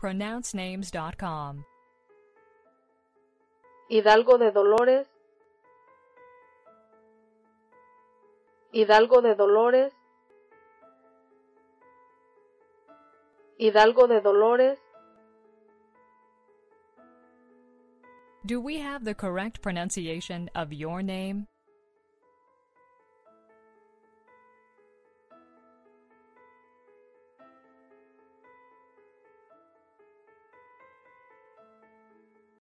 pronouncenames.com. Hidalgo de Dolores, Hidalgo de Dolores, Hidalgo de Dolores, Do we have the correct pronunciation of your name?